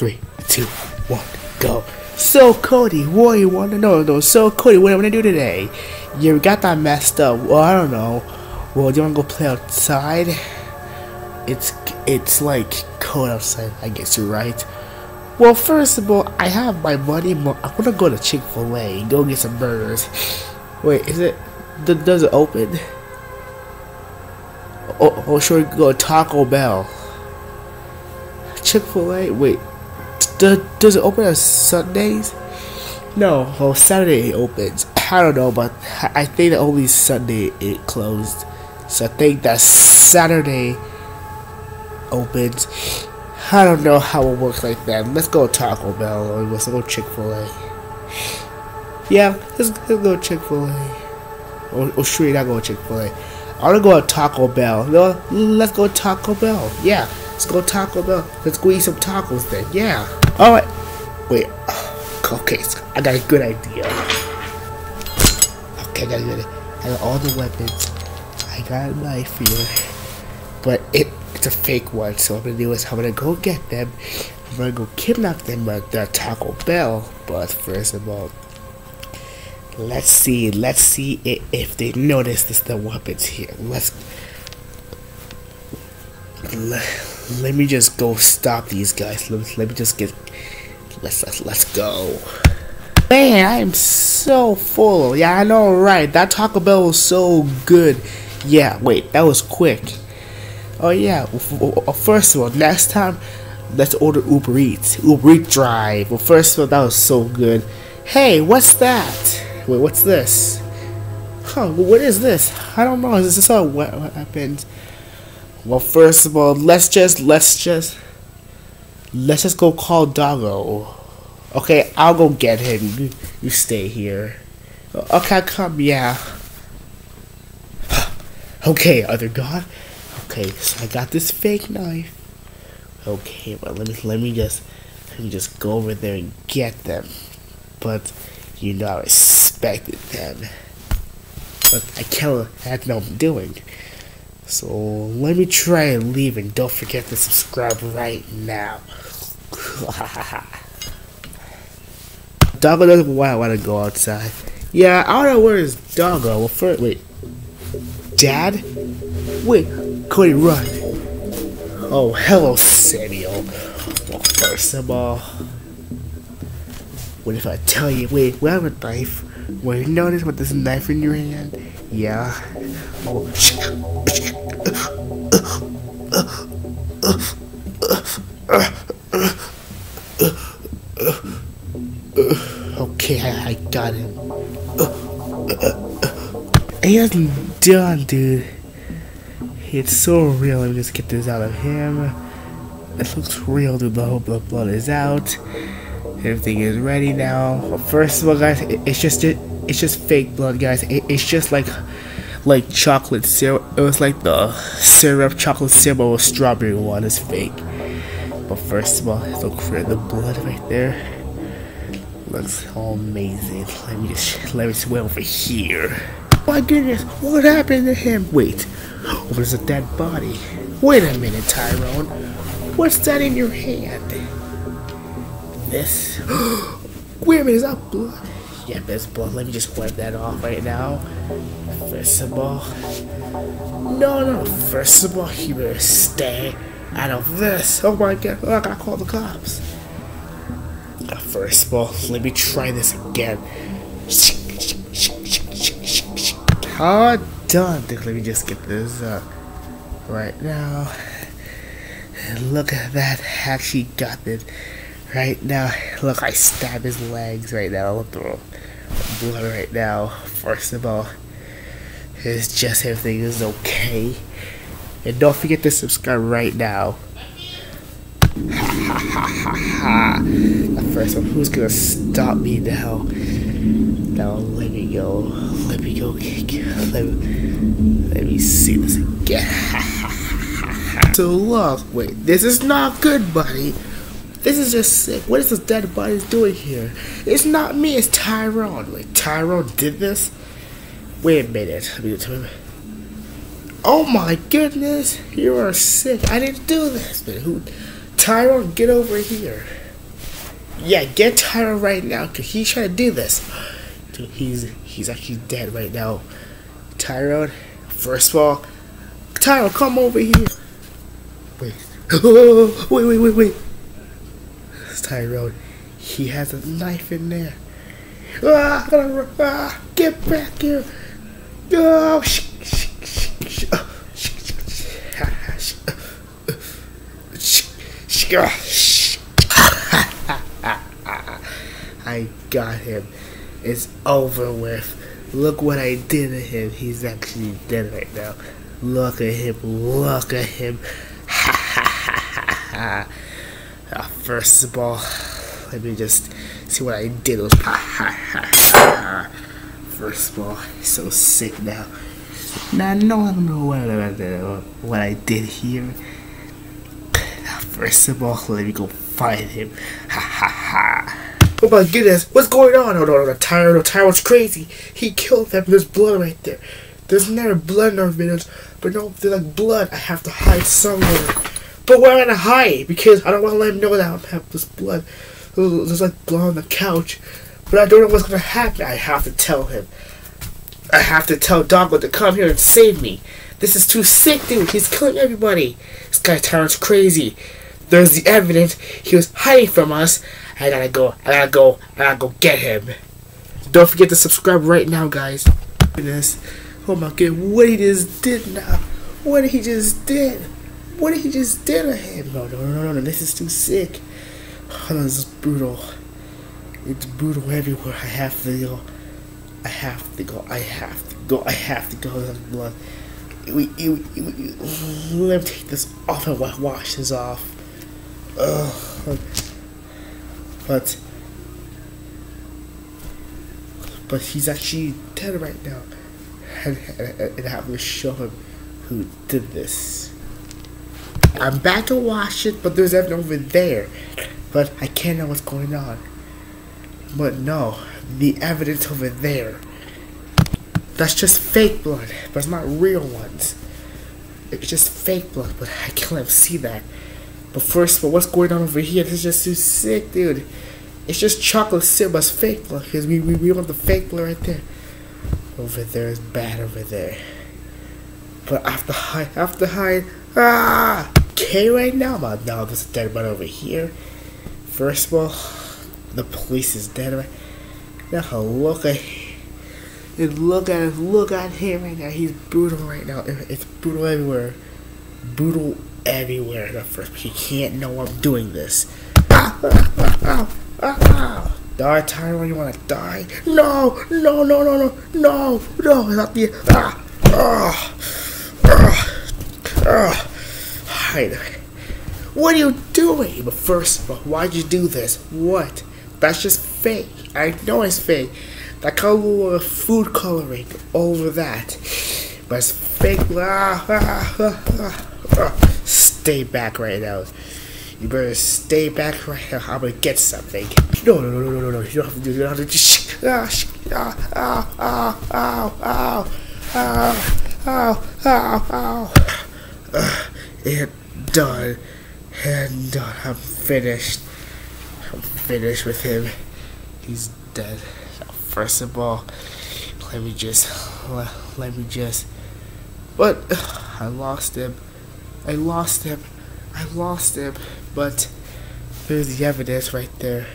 three, two, one, go. So Cody, what do you want to know? No, so Cody, what am I gonna do today? We got that messed up. Well, I don't know. Well, do you wanna go play outside? It's it's like cold outside. I guess you're right. Well, first of all, I have my money. But I wanna go to Chick Fil A, and go get some burgers. Wait, is it? Does it open? Oh, oh, sure, go to Taco Bell. Chick Fil A. Wait, does does it open on Sundays? No, well Saturday it opens. I don't know, but I think that only Sunday it closed. So I think that Saturday opens. I don't know how it works like that. Let's go Taco Bell or let's go Chick Fil A. Yeah, let's, let's go Chick Fil A. Or, or should not go Chick Fil A? I wanna go to Taco Bell. No, let's go Taco Bell. Yeah, let's go Taco Bell. Let's go eat some tacos then. Yeah. All right. Wait. Okay, I got a good idea. Okay, I got a good. I got all the weapons. I got a knife here, but it it's a fake one. So what I'm gonna do is I'm gonna go get them. I'm gonna go kidnap them at the Taco Bell. But first of all, let's see. Let's see if, if they notice this the weapons here. Let's. Let, let me just go stop these guys. Let, let me just get. Let's let's let's go. Man, I am so full. Yeah, I know, right? That Taco Bell was so good. Yeah, wait, that was quick. Oh yeah. First of all, next time, let's order Uber Eats. Uber Eats Drive. Well, first of all, that was so good. Hey, what's that? Wait, what's this? Huh? What is this? I don't know. Is this what happened? Well, first of all, let's just let's just let's just go call Doggo. Okay, I'll go get him. You, stay here. Okay, come. Yeah. okay, other god. Okay, so I got this fake knife. Okay, well let me let me just let me just go over there and get them. But you know I respected them. But I can't I know what I'm doing. So let me try and leave and don't forget to subscribe right now. Doggo doesn't want, want to go outside. Yeah, I don't know where is Doggo. Well, first, wait. Dad? Wait, Cody, run. Oh, hello, Samuel. Well, first of all, what if I tell you, wait, we have a knife. Well, you notice with this knife in your hand? Yeah. Oh, Okay, I, got him. Hasn't done, dude. It's so real. Let me just get this out of him. It looks real, dude. The whole blood, blood is out. Everything is ready now. First of all, guys, it's just it, it's just fake blood, guys. It, it's just like like chocolate syrup. It was like the syrup, chocolate syrup, with strawberry one is fake. But first of all, look for the blood right there. Looks amazing. Let me just let me swim over here. My goodness, what happened to him? Wait, oh, there's a dead body. Wait a minute, Tyrone. What's that in your hand? This. Wait a minute, is that blood? Yeah, there's blood. Let me just wipe that off right now. First of all, no, no. First of all, you better stay out of this. Oh my god! Oh, I gotta call the cops. First of all, let me try this again. Ah, done. Let me just get this up right now. Look at that. Actually got it right now. Look, I stab his legs right now. Look, the blood right now. First of all, it's just everything is okay. And don't forget to subscribe right now. Ha ha ha ha The first one, who's gonna stop me now? Now let me go. Let me go. Let me, let me see this again. so look, wait, this is not good, buddy. This is just sick. What is this dead body doing here? It's not me, it's Tyrone. Wait, Tyrone did this? Wait a minute. Let me tell me. Oh my goodness, you are sick. I didn't do this, but who? Tyrone, get over here. Yeah, get Tyrone right now, cause he's trying to do this. Dude, he's he's actually dead right now. Tyrone, first of all, Tyrone, come over here. Wait, oh, wait, wait, wait, wait. Tyrone. He has a knife in there. Ah, ah, get back here. Oh, I got him. It's over with. Look what I did to him. He's actually dead right now. Look at him. Look at him. Ha ha ha ha ha. Uh, first of all, let me just see what I did. Ha. First of all, so sick now. Now, no, I don't know what I what I did here. First of all, let me go find him. Ha ha ha. Oh my goodness, what's going on? Oh no, no, no, Tyro, no, Tyro's crazy. He killed them. There's blood right there. There's never blood in our videos, but no, there's like blood. I have to hide somewhere. But I gonna hide? Because I don't want to let him know that I have this blood. There's like blood on the couch, but I don't know what's gonna happen. I have to tell him. I have to tell Doggo to come here and save me. This is too sick, dude. He's killing everybody. This guy Tyrone's crazy. There's the evidence. He was hiding from us. I gotta go. I gotta go. I gotta go get him. Don't forget to subscribe right now, guys. Goodness. Oh my god, what he just did now. What he just did. What he just did to him. No, no, no, no, no. This is too sick. Oh, this is brutal. It's brutal everywhere. I have to go. I have to go. I have to go. I have to go. There's blood. We, we, we, let me take this off and wash this off. Ugh. But but he's actually dead right now, and, and, and I have to show him who did this. I'm back to wash it, but there's evidence over there, but I can't know what's going on. But no, the evidence over there. That's just fake blood, but it's not real ones. It's just fake blood, but I can't see that. But first, but what's going on over here? This is just too sick, dude. It's just chocolate it's fake blood. Because we, we, we want the fake blood right there. Over there is bad over there. But to hide. I have to hide. Ah! Okay, right now, my dog is dead, but over here. First of all, the police is dead right now. Look at and look at him, look at him right now. He's brutal right now. It's brutal everywhere. Brutal everywhere. The first, he can't know I'm doing this. Die, Tyrone, you wanna die? No, no, no, no, no, no, no, not the. Ah, ah, ah, ah. What are you doing? But first, why'd you do this? What? That's just fake. I know it's fake. That color of food coloring over that. But it's fake. Ah, ah, ah, ah, ah. Stay back right now. You better stay back right now. I'm gonna get something. No, no, no, no, no, no. You don't have to do. You don't have to just. Ah, sh- ah, ah, ah, ow, ow, ow, ow, ow, ow. Uh, and done. And done. I'm finished. I'm finished with him. He's dead. First of all, let me just. Let, let me just. But I lost him. I lost him. I lost him. But there's the evidence right there.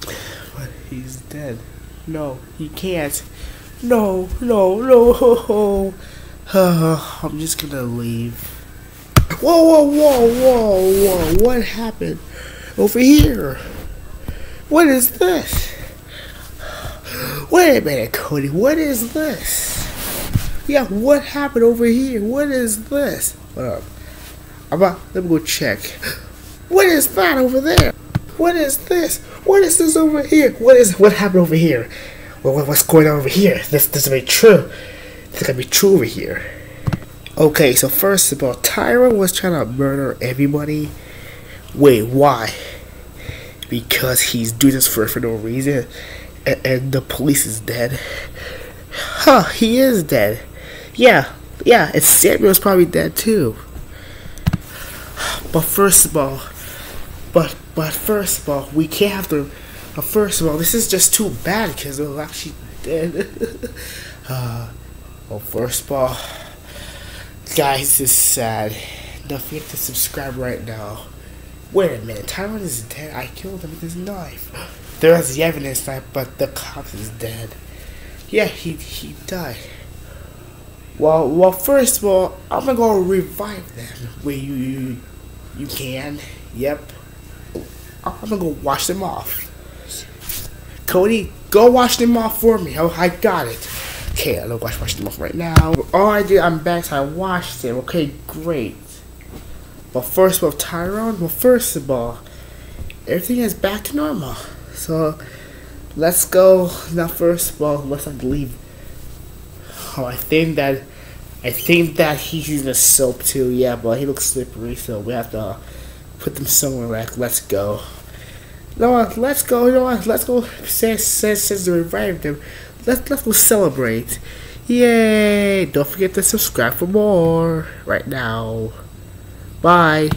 But he's dead. No, he can't. No, no, no. I'm just gonna leave. Whoa, whoa, whoa, whoa, whoa. What happened over here? What is this? Wait a minute, Cody. What is this? Yeah, what happened over here? What is this? Hold up. I'm about, let me go check. What is that over there? What is this? What is this over here? What is what happened over here? What, what's going on over here? This this be true. This can be true over here. Okay, so first of all, Tyra was trying to murder everybody. Wait, why? Because he's doing this for for no reason, and, and the police is dead. Huh? He is dead. Yeah, yeah, and Samuel's probably dead too. But first of all, but but first of all, we can't have the. Uh, first of all, this is just too bad because they're actually dead. uh, well, first of all, guys, is sad. Don't forget to subscribe right now. Wait a minute, Tyrone is dead. I killed him with his knife. There is the evidence that, but the cop is dead. Yeah, he he died. Well, well, first of all, I'm gonna go revive them. Where you you, you can. Yep. I'm gonna go wash them off. Cody, go wash them off for me. Oh, I got it. Okay, I'm gonna wash, wash them off right now. All I did, I'm back, so I washed them. Okay, great. But first of all, Tyrone, well, first of all, everything is back to normal. So, let's go. Now, first of all, let's not leave. Oh, I think that, I think that he's using a soap too. Yeah, but he looks slippery, so we have to put them somewhere. Like, let's go. No, let's go. You know what? Let's go. Since since since they revived him, let's let's go celebrate. Yay! Don't forget to subscribe for more right now. Bye.